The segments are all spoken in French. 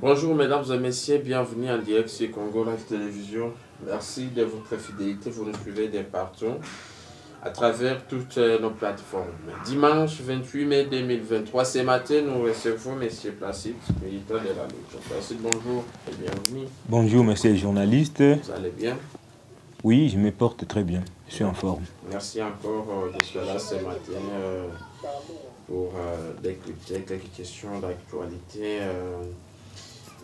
Bonjour mesdames et messieurs, bienvenue en direct sur Congo Live Télévision. Merci de votre fidélité, vous nous suivez de partout à travers toutes euh, nos plateformes. Dimanche 28 mai 2023, ce matin, nous recevons M. Placide, militant de la lutte. Placide, bonjour et bienvenue. Bonjour, monsieur le journaliste. Vous allez bien? Oui, je me porte très bien. Je suis en forme. Merci encore euh, d'être là ce matin euh, pour euh, décrypter quelques questions d'actualité. euh,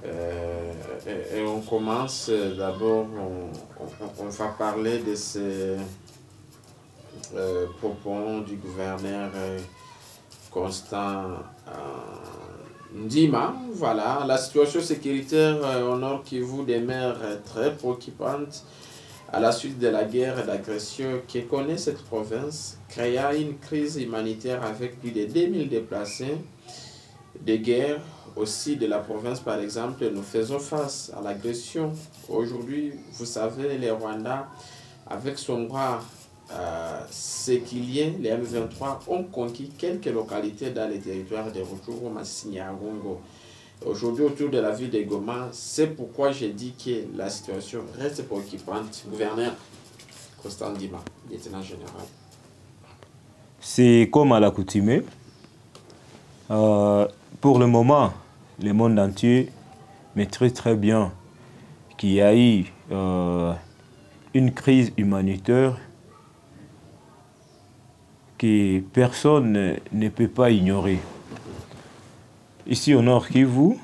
et, et on commence d'abord, on, on- on va parler de ces euh, propos du gouverneur euh, Constant euh, Ndima. Voilà, la situation sécuritaire au nord Kivu demeure très préoccupante à la suite de la guerre d'agression que connaît cette province, créa une crise humanitaire avec plus de 2000 déplacés de guerre aussi de la province, par exemple, nous faisons face à l'agression. Aujourd'hui, vous savez, les Rwandais, avec son bras séquilien, les M23 ont conquis quelques localités dans les territoires de Rutshuru, Masisi, Nyiragongo. Aujourd'hui, autour de la ville de Goma, c'est pourquoi j'ai dit que la situation reste préoccupante. Gouverneur Constant Dima, lieutenant général. C'est comme à l'accoutumée. Euh, pour le moment, le monde entier maîtrise très bien qu'il y a eu euh, une crise humanitaire personne ne- ne peut pas ignorer. Ici au Nord Kivu,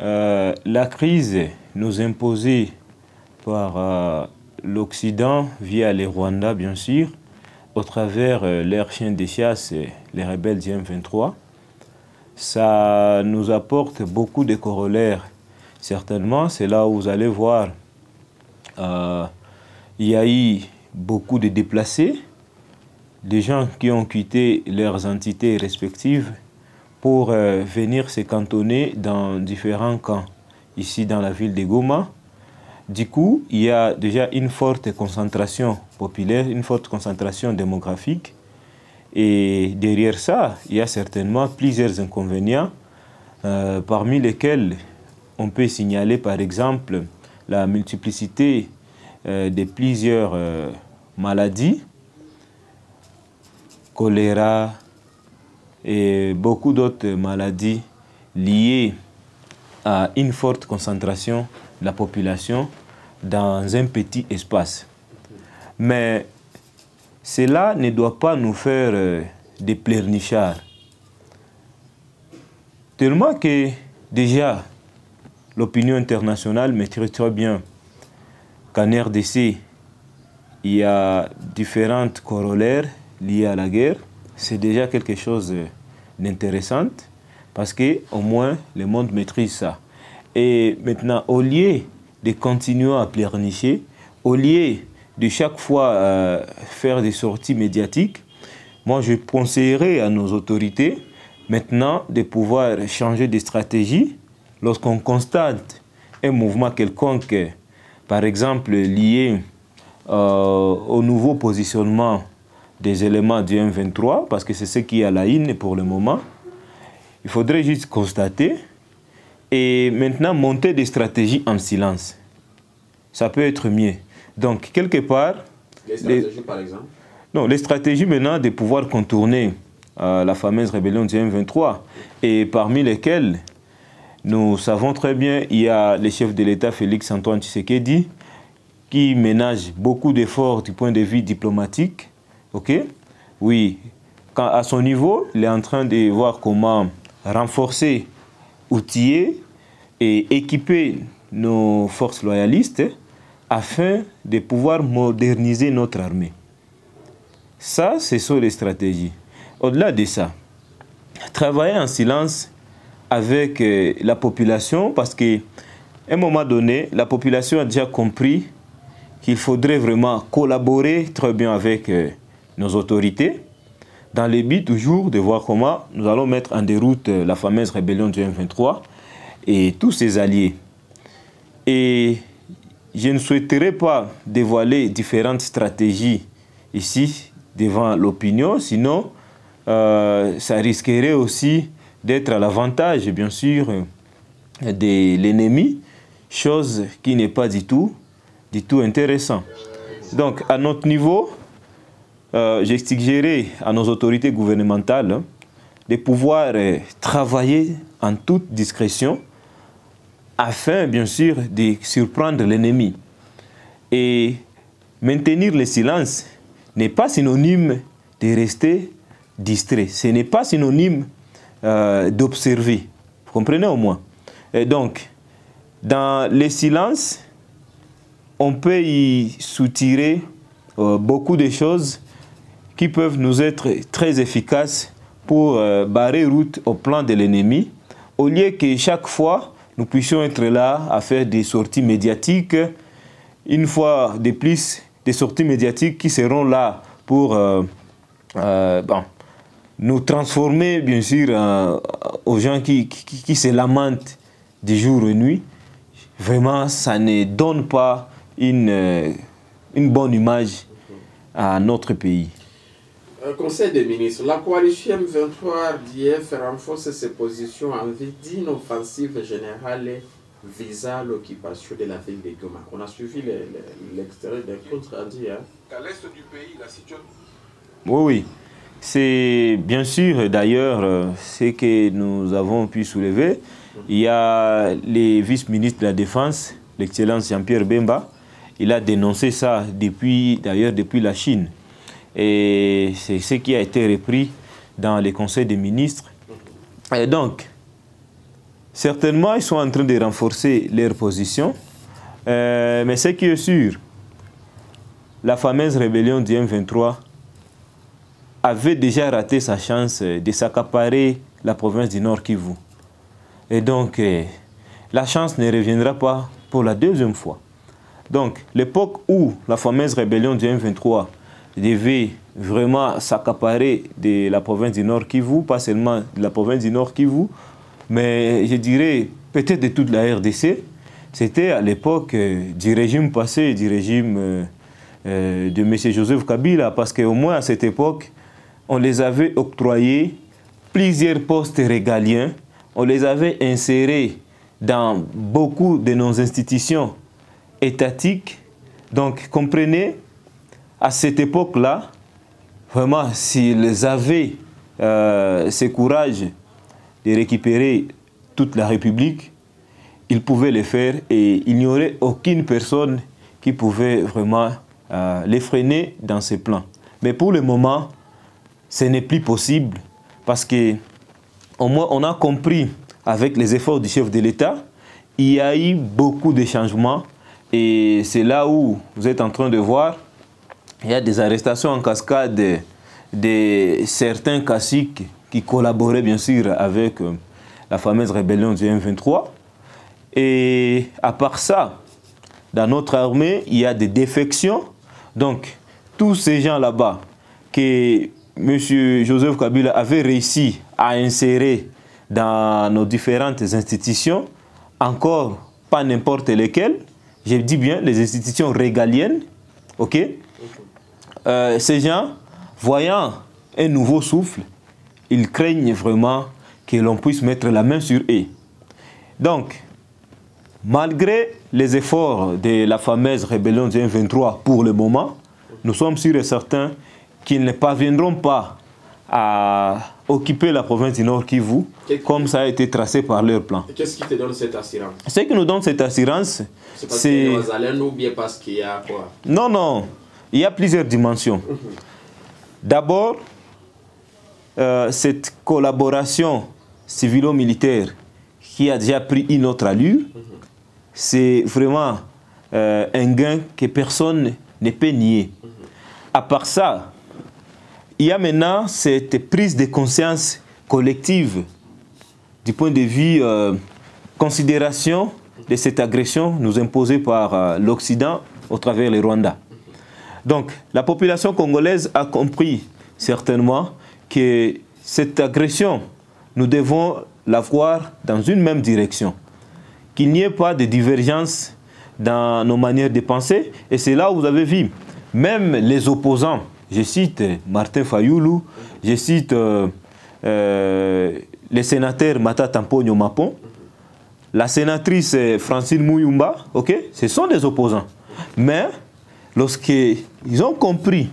euh, la crise nous imposée par euh, l'Occident via les Rwandais, bien sûr, au travers euh, leurs chiens de chasse, euh, les rebelles du M23, ça nous apporte beaucoup de corollaires. Certainement, c'est là où vous allez voir, euh, il y a eu beaucoup de déplacés, des gens qui ont quitté leurs entités respectives pour euh, venir se cantonner dans différents camps, ici dans la ville de Goma. Du coup, il y a déjà une forte concentration populaire, une forte concentration démographique. Et derrière ça, il y a certainement plusieurs inconvénients, euh, parmi lesquels on peut signaler par exemple la multiplicité euh, de plusieurs maladies, choléra et beaucoup d'autres maladies liées à une forte concentration de la population dans un petit espace. Mais cela ne doit pas nous faire euh, des pleurnichards. Tellement que déjà l'opinion internationale maîtrise très bien qu'en RDC, il y a différentes corollaires liées à la guerre. C'est déjà quelque chose euh, d'intéressant parce que au moins le monde maîtrise ça. Et maintenant, au lieu de continuer à pleurnicher, au lieu de chaque fois euh, faire des sorties médiatiques, moi je conseillerais à nos autorités maintenant de pouvoir changer de stratégie lorsqu'on constate un mouvement quelconque, par exemple lié euh, au nouveau positionnement des éléments du M23, parce que c'est ce qui est à la ligne pour le moment. Il faudrait juste constater et maintenant monter des stratégies en silence. Ça peut être mieux. Donc, quelque part, Les stratégies, par exemple non, les stratégies maintenant de pouvoir contourner euh, la fameuse rébellion du M23, et parmi lesquelles nous savons très bien, il y a le chef de l'État Félix Antoine Tshisekedi qui ménage beaucoup d'efforts du point de vue diplomatique. Ok? Oui, à son niveau, il est en train de voir comment renforcer, outiller et équiper nos forces loyalistes afin de pouvoir moderniser notre armée. Ça, ce sont les stratégies. Au-delà de ça, travailler en silence avec euh, la population parce qu'à un moment donné, la population a déjà compris qu'il faudrait vraiment collaborer très bien avec euh, nos autorités dans le but toujours de voir comment nous allons mettre en déroute euh, la fameuse rébellion du M23 et tous ses alliés. Et je ne souhaiterais pas dévoiler différentes stratégies ici devant l'opinion, sinon euh, ça risquerait aussi d'être à l'avantage, bien sûr, de l'ennemi, chose qui n'est pas du tout, du tout intéressant. Donc, à notre niveau, euh, j'exigerai à nos autorités gouvernementales hein, de pouvoir euh, travailler en toute discrétion afin, bien sûr, de surprendre l'ennemi. Et maintenir le silence n'est pas synonyme de rester distrait. Ce n'est pas synonyme euh, d'observer. Vous comprenez au moins? Et donc, dans le silence, on peut y soutirer euh, beaucoup de choses qui peuvent nous être très efficaces pour euh, barrer route au plan de l'ennemi, au lieu que chaque fois, nous puissions être là à faire des sorties médiatiques, une fois de plus, des sorties médiatiques qui seront là pour euh, bon, nous transformer, bien sûr, aux gens qui, qui, se lamentent de jour et nuit. Vraiment, ça ne donne pas une, une bonne image à notre pays. Conseil des ministres, la coalition M23 d'IF renforce ses positions en vue d'une offensive générale visant l'occupation de la ville de Goma. On a suivi l'extérieur d'un rendu. Hein. À l'est du pays, la situation. Oui, oui. C'est bien sûr d'ailleurs euh, ce que nous avons pu soulever. Il y a les vice-ministres de la Défense, l'excellence Jean-Pierre Bemba. Il a dénoncé ça depuis, d'ailleurs depuis la Chine. Et c'est ce qui a été repris dans les conseils des ministres. Et donc, certainement, ils sont en train de renforcer leur position. Euh, mais ce qui est sûr, la fameuse rébellion du M23 avait déjà raté sa chance de s'accaparer la province du Nord Kivu. Et donc, euh, la chance ne reviendra pas pour la deuxième fois. Donc, l'époque où la fameuse rébellion du M23 devait vraiment s'accaparer de la province du Nord Kivu, pas seulement de la province du Nord Kivu, mais je dirais peut-être de toute la RDC, c'était à l'époque euh, du régime passé, du régime euh, euh, de M. Joseph Kabila, parce qu'au moins à cette époque, on les avait octroyés plusieurs postes régaliens, on les avait insérés dans beaucoup de nos institutions étatiques. Donc, comprenez, à cette époque-là, vraiment, s'ils avaient euh, ce courage de récupérer toute la République, ils pouvaient le faire et il n'y aurait aucune personne qui pouvait vraiment euh, les freiner dans ces plans. Mais pour le moment, ce n'est plus possible parce que au moins on a compris avec les efforts du chef de l'État, il y a eu beaucoup de changements et c'est là où vous êtes en train de voir, il y a des arrestations en cascade de, certains caciques qui collaboraient bien sûr avec euh, la fameuse rébellion du M23. Et à part ça, dans notre armée, il y a des défections. Donc, tous ces gens là-bas que M. Joseph Kabila avait réussi à insérer dans nos différentes institutions, encore pas n'importe lesquelles, je dis bien les institutions régaliennes, ok? Euh, Ces gens, voyant un nouveau souffle, ils craignent vraiment que l'on puisse mettre la main sur eux. Donc, malgré les efforts de la fameuse rébellion du 23 pour le moment, nous sommes sûrs et certains qu'ils ne parviendront pas à occuper la province du Nord Kivu, comme ça a été tracé par leur plan. Qu'est-ce qui te donne cette assurance? Ce qui nous donne cette assurance, C'est parce qu'il y a ou bien parce qu'il y a quoi Non, non. Il y a plusieurs dimensions. D'abord, euh, cette collaboration civilo-militaire qui a déjà pris une autre allure, c'est vraiment euh, un gain que personne ne peut nier. À part ça, il y a maintenant cette prise de conscience collective du point de vue euh, considération de cette agression nous imposée par l'Occident au travers le Rwanda. Donc, la population congolaise a compris certainement que cette agression, nous devons la voir dans une même direction. Qu'il n'y ait pas de divergence dans nos manières de penser. Et c'est là où vous avez vu, même les opposants, je cite Martin Fayoulou, je cite euh, euh, le sénateur Mata Tamponyo Mapon, la sénatrice Francine Mouyumba, ok, ce sont des opposants. Mais lorsqu'ils ont compris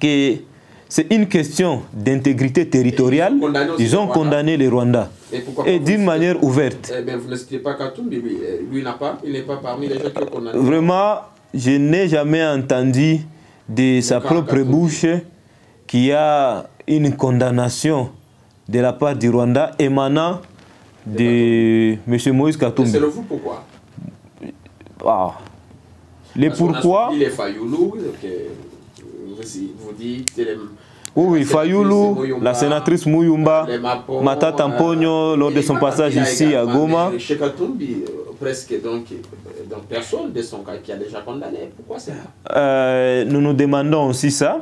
que c'est une question d'intégrité territoriale, Ils ont condamné aussi ils le ont Rwanda. condamné le Rwanda. Et d'une manière ouverte. Eh bien, vous ne pas Katumbi, lui, pas, il n'est pas parmi les gens qui ont condamné. Vraiment, je n'ai jamais entendu de sa propre bouche qu'il y a une condamnation de la part du Rwanda émanant de M. Moïse Katumbi. selon vous, pourquoi? Ah. Les pourquoi les Fayoulou, vous, dites, les- Oui, oui, la sénatrice Fayoulou, la sénatrice Mouyumba, Mata Tamponyo, euh, lors de son passage ici à Goma. mais Chez Katumbi, euh, presque donc, euh, donc personne de son cas qui a déjà condamné. Pourquoi c'est Euh, nous nous demandons aussi ça.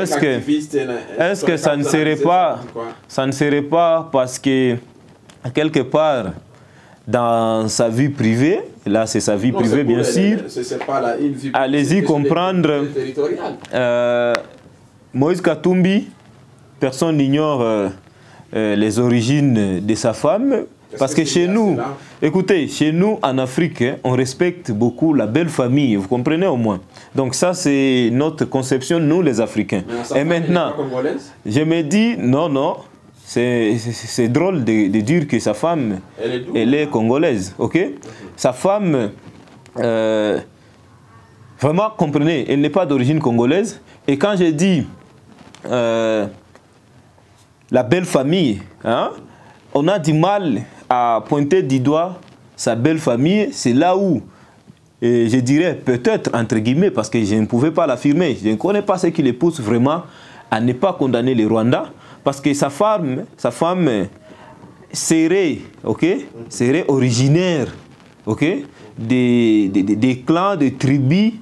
Est-ce que- qu'activiste, euh, Est-ce que ça ne serait pas, ça ne serait pas parce que quelque part dans sa vie privée, là c'est sa vie Non, privée bien sûr, Allez-y comprendre. euh, Moïse Katumbi, personne n'ignore euh, euh, les origines de sa femme. Parce que chez nous, écoutez, chez nous en Afrique, hein, on respecte beaucoup la belle famille, vous comprenez au moins. Donc ça, c'est notre conception, nous les Africains. Et maintenant, je me dis, non, non, c'est drôle de, de dire que sa femme, Elle est d'où elle est congolaise, ok? Sa femme, euh, vraiment, comprenez, elle n'est pas d'origine congolaise. Et quand je dis euh, la belle famille, hein, on a du mal à pointer du doigt sa belle famille. C'est là où, et je dirais peut-être, entre guillemets, parce que je ne pouvais pas l'affirmer, je ne connais pas ce qui les pousse vraiment à ne pas condamner les Rwandais, parce que sa femme, sa femme serait, originaire, des clans, des tribus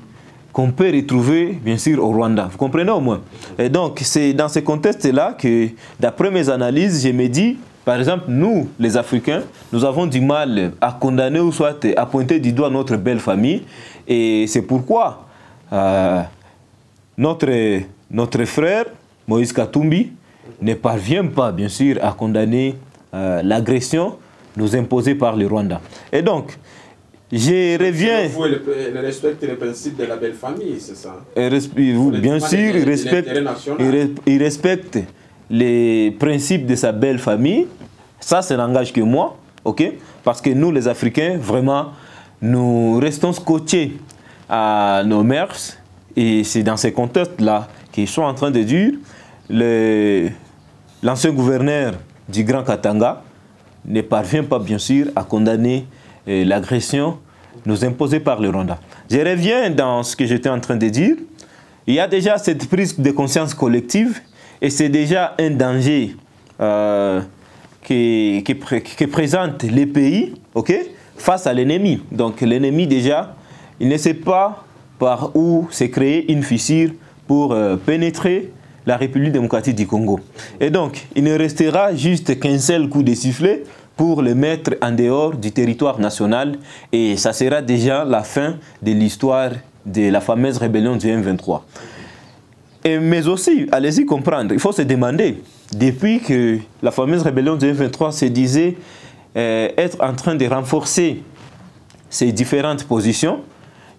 qu'on peut retrouver, bien sûr, au Rwanda. Vous comprenez au moins? Et donc, c'est dans ce contexte-là que, d'après mes analyses, je me dis, par exemple, nous, les Africains, nous avons du mal à condamner ou soit à pointer du doigt notre belle famille. Et c'est pourquoi euh, notre, notre frère, Moïse Katumbi, ne parvient pas, bien sûr, à condamner euh, l'agression nous imposée par le Rwanda. Et donc, je reviens. Vous, respecte les principes de la belle famille, c'est ça Pour bien sûr, il respecte, il re- il respecte les principes de sa belle famille. Ça, c'est n'engage que moi, ok? Parce que nous, les Africains, vraiment, nous restons scotchés à nos mœurs. Et c'est dans ces contextes-là qu'ils sont en train de dire l'ancien gouverneur du Grand Katanga ne parvient pas, bien sûr, à condamner euh, l'agression nous imposée par le Rwanda. Je reviens dans ce que j'étais en train de dire. Il y a déjà cette prise de conscience collective et c'est déjà un danger euh, qui, qui pré- qui présente les pays ok, face à l'ennemi. Donc l'ennemi déjà, il ne sait pas par où s'est créée une fissure pour euh, pénétrer la République démocratique du Congo. Et donc, il ne restera juste qu'un seul coup de sifflet pour le mettre en dehors du territoire national et ça sera déjà la fin de l'histoire de la fameuse rébellion du M23. Et, mais aussi, allez-y comprendre, il faut se demander, depuis que la fameuse rébellion du M23 se disait euh, être en train de renforcer ces différentes positions,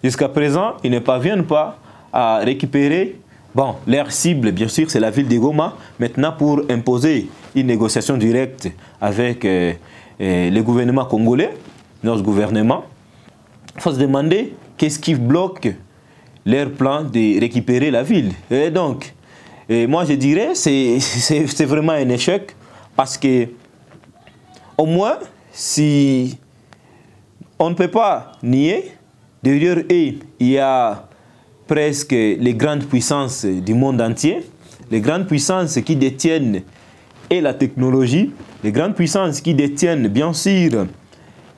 jusqu'à présent, ils ne parviennent pas à récupérer, bon, leur cible, bien sûr, c'est la ville de Goma, maintenant pour imposer une négociation directe avec euh, euh, le gouvernement congolais, notre gouvernement. Il faut se demander qu'est-ce qui bloque leur plan de récupérer la ville. Et donc, moi je dirais c'est c'est c'est vraiment un échec parce que au moins si on ne peut pas nier derrière eux il y a presque les grandes puissances du monde entier, les grandes puissances qui détiennent et la technologie, les grandes puissances qui détiennent bien sûr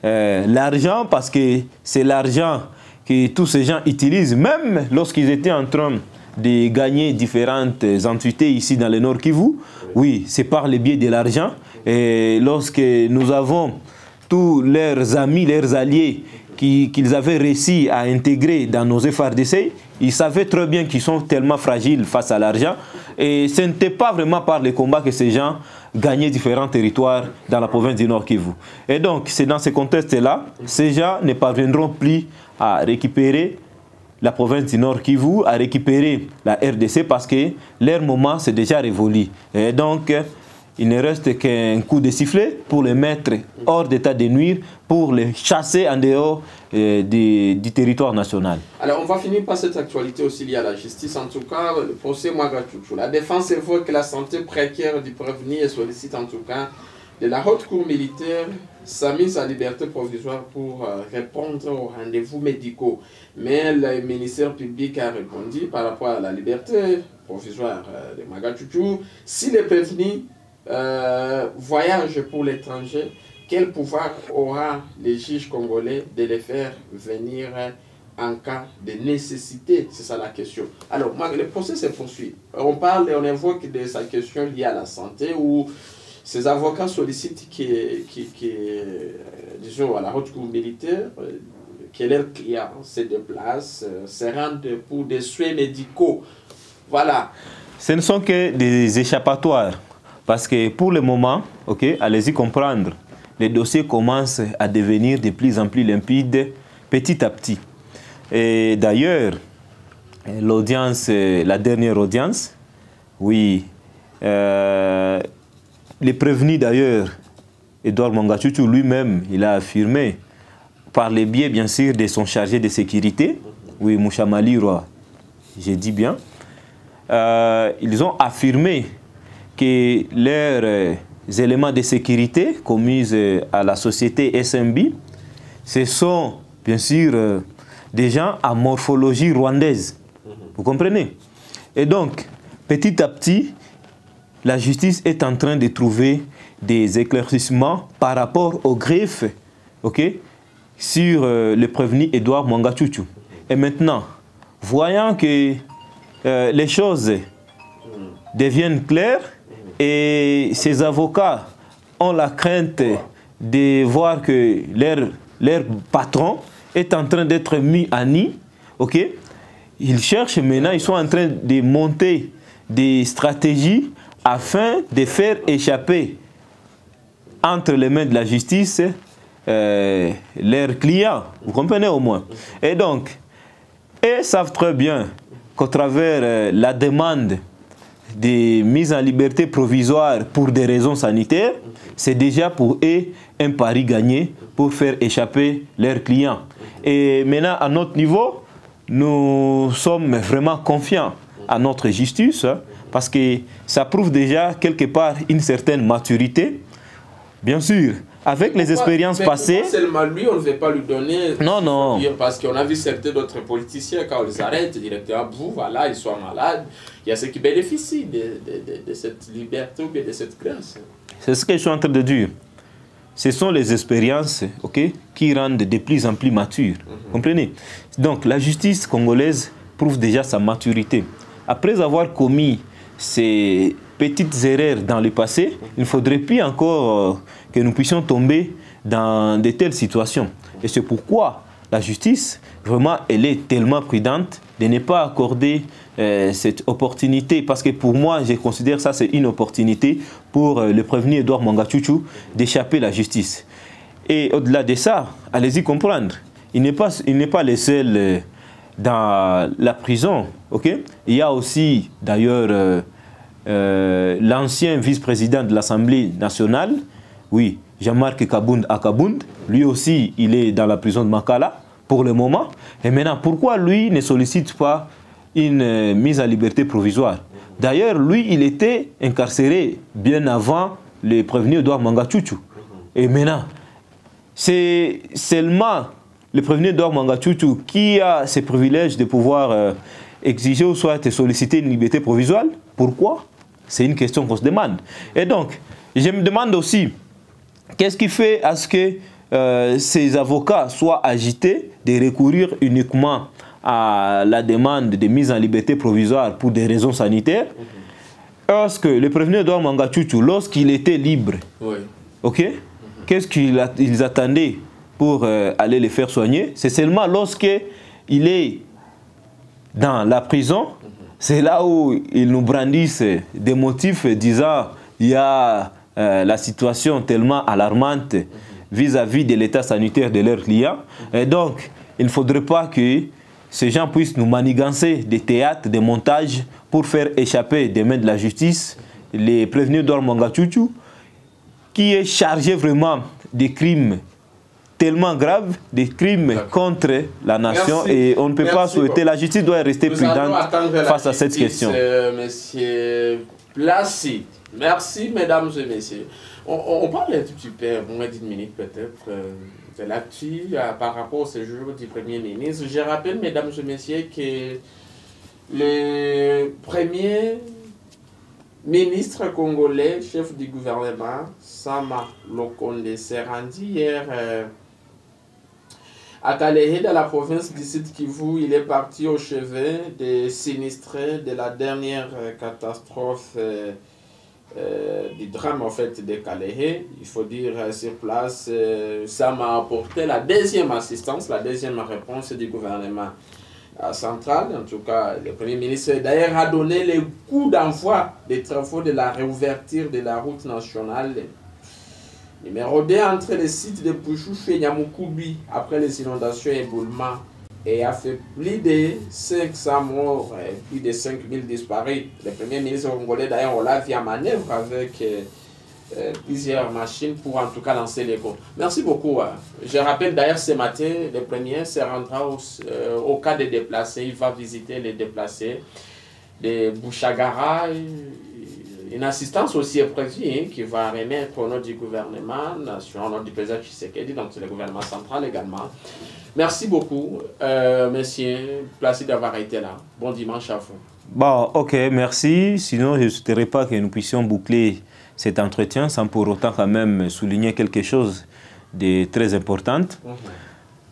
euh, l'argent parce que c'est l'argent que tous ces gens utilisent, même lorsqu'ils étaient en train de gagner différentes entités ici dans le Nord Kivu. Oui, c'est par le biais de l'argent. Et lorsque nous avons tous leurs amis, leurs alliés qu'ils avaient réussi à intégrer dans nos FRDC, ils savaient très bien qu'ils sont tellement fragiles face à l'argent. Et ce n'était pas vraiment par les combats que ces gens gagnaient différents territoires dans la province du Nord Kivu. Et donc, c'est dans ce contexte-là, ces gens ne parviendront plus à récupérer la province du Nord Kivu, à récupérer la RDC parce que leur moment c'est déjà révolu. Et donc, il ne reste qu'un coup de sifflet pour les mettre hors d'état de nuire, pour les chasser en dehors euh, du, territoire national. Alors, on va finir par cette actualité aussi liée à la justice. En tout cas, le procès Ouagadougou. La défense évoque la santé précaire du prévenu et sollicite en tout cas de la haute cour militaire sa mise en liberté provisoire pour euh, répondre aux rendez-vous médicaux. Mais le ministère public a répondu par rapport à la liberté provisoire euh, de Magachuchu. Si les prévenus euh, voyagent pour l'étranger, quel pouvoir aura les juges congolais de les faire venir en cas de nécessité? C'est ça la question. Alors, le procès se poursuit. On parle et on évoque de sa question liée à la santé où ces avocats sollicitent qui, qui, disons, à la haute cour militaire euh, que leurs clients se déplacent, euh, se rendent pour des soins médicaux. Voilà. Ce ne sont que des échappatoires. Parce que pour le moment, ok, allez-y comprendre, les dossiers commencent à devenir de plus en plus limpides petit à petit. Et d'ailleurs, l'audience, la dernière audience, oui, euh, les prévenus d'ailleurs, Edouard Mangachuchu lui-même, il a affirmé, par le biais bien sûr de son chargé de sécurité, oui, Mouchamali Roy, j'ai dit bien, euh, ils ont affirmé que leurs euh, éléments de sécurité commis euh, à la société SMB, ce sont bien sûr euh, des gens à morphologie rwandaise. Vous comprenez? Et donc, petit à petit, la justice est en train de trouver des éclaircissements par rapport au greffe ok, sur le prévenu Edouard Mwangachuchu. Et maintenant, voyant que euh, les choses deviennent claires et ces avocats ont la crainte de voir que leur, leur patron est en train d'être mis à nid, ok? Ils cherchent maintenant, ils sont en train de monter des stratégies afin de faire échapper entre les mains de la justice euh, leurs clients. Vous comprenez au moins? Et donc, ils savent très bien qu'au travers euh, la demande des mises en liberté provisoire pour des raisons sanitaires, c'est déjà pour eux un pari gagné pour faire échapper leurs clients. Et maintenant, à notre niveau, nous sommes vraiment confiants à notre justice hein, parce que ça prouve déjà quelque part une certaine maturité. Bien sûr, avec les expériences mais passées, pourquoi seulement lui, on ne veut pas lui donner. Non, non. Parce qu'on a vu certains d'autres politiciens, quand on les arrête directement, vous, voilà, ils sont malades. Il y a ceux qui bénéficient de, de- de- de cette liberté ou de cette grâce. C'est ce que je suis en train de dire. Ce sont les expériences ok, qui rendent de plus en plus matures. Comprenez? Donc la justice congolaise prouve déjà sa maturité. Après avoir commis ces petites erreurs dans le passé, il ne faudrait plus encore euh, que nous puissions tomber dans de telles situations. Et c'est pourquoi la justice, vraiment, elle est tellement prudente de ne pas accorder euh, cette opportunité. Parce que pour moi, je considère ça, c'est une opportunité pour euh, le prévenu Edouard Mangachuchu d'échapper à la justice. Et au-delà de ça, allez-y comprendre, il n'est pas, pas le seul dans la prison. ok? Il y a aussi, d'ailleurs, l'ancien vice-président de l'Assemblée nationale, oui, Jean-Marc Kabound Akabound, lui aussi, il est dans la prison de Makala pour le moment. Et maintenant, pourquoi lui ne sollicite pas une euh, mise en liberté provisoire? D'ailleurs, lui, il était incarcéré bien avant le prévenu Edouard Mangachuchu. Et maintenant, c'est seulement le prévenu Edouard Mangachuchu qui a ce privilège de pouvoir euh, exiger ou soit solliciter une liberté provisoire. Pourquoi? C'est une question qu'on se demande. Et donc, je me demande aussi, qu'est-ce qui fait à ce que euh, ces avocats soient agités de recourir uniquement à la demande de mise en liberté provisoire pour des raisons sanitaires Parce que le prévenu Edouard Mangachuchu, lorsqu'il était libre, Oui. Ok Qu'est-ce qu'ils attendaient pour euh, aller les faire soigner? C'est seulement lorsque il est dans la prison, c'est là où ils nous brandissent des motifs disant il y a euh, la situation tellement alarmante vis-à-vis de l'état sanitaire de leurs clients. Et donc, il ne faudrait pas que ces gens puissent nous manigancer des théâtres, des montages pour faire échapper des mains de la justice les prévenus d'Ormanga qui est chargé vraiment des crimes tellement graves, des crimes contre la nation Merci. et on ne peut pas souhaiter, beaucoup. la justice doit rester Nous prudente face à cette question. euh, monsieur Placide. Merci, mesdames et messieurs. On, parle un tout petit peu, moins d'une minute peut-être, euh, de l'actu euh, par rapport au séjour du Premier ministre. Je rappelle, mesdames et messieurs, que le premier ministre congolais, chef du gouvernement, Sama Lokonde, s'est rendu hier. À Kalehe, dans la province du Sud Kivu, il est parti au chevet des sinistrés de la dernière euh, catastrophe euh, euh, du drame en fait de Kalehe. Il faut dire sur place, ça m'a apporté la deuxième assistance, la deuxième réponse du gouvernement central. En tout cas, le Premier ministre d'ailleurs a donné le coup d'envoi des travaux de la réouverture de la route nationale numéro 2 entre les sites de Bouchouche et Nyamukubi après les inondations et éboulements et a fait plus de 500 morts et plus de 5000 disparus. Le Premier ministre congolais d'ailleurs on l'a vu manœuvre avec euh, euh, plusieurs machines pour en tout cas lancer les comptes. Merci beaucoup. hein. Je rappelle d'ailleurs ce matin, le Premier se rendra au, euh, cas des déplacés. Il va visiter les déplacés de Bouchagara. Une assistance aussi est prévue hein, qui va remettre au nom du gouvernement, au nom du président Tshisekedi, donc c'est le gouvernement central également. Merci beaucoup, euh, monsieur Placide d'avoir été là. Bon dimanche à vous. Bon, ok, merci. Sinon, je ne souhaiterais pas que nous puissions boucler cet entretien sans pour autant quand même souligner quelque chose de très important.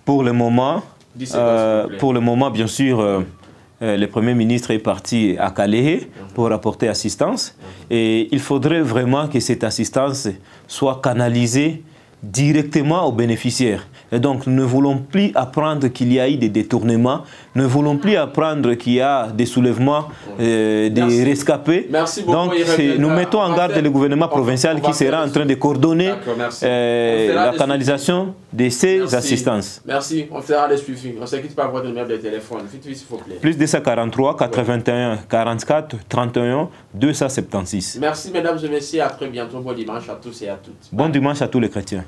Pour le moment, 10 secondes, euh, pour le moment, bien sûr, euh, le Premier ministre est parti à Calais pour apporter assistance. Et il faudrait vraiment que cette assistance soit canalisée directement aux bénéficiaires. Et donc, nous ne voulons plus apprendre qu'il y a eu des détournements, ne voulons plus apprendre qu'il y a des soulèvements, euh, des Merci. rescapés. Merci beaucoup, Donc, nous mettons On en garde le gouvernement provincial qui sera en le train de coordonner euh, la canalisation de ces Merci. assistances. Merci, on fera les suivis. On ne se quitte pas votre numéro de téléphone. Vite, vite, s'il vous plaît. Plus 243 81 44 31 276. Merci, mesdames et messieurs. À très bientôt. Bon dimanche à tous et à toutes. Bon dimanche à tous les chrétiens.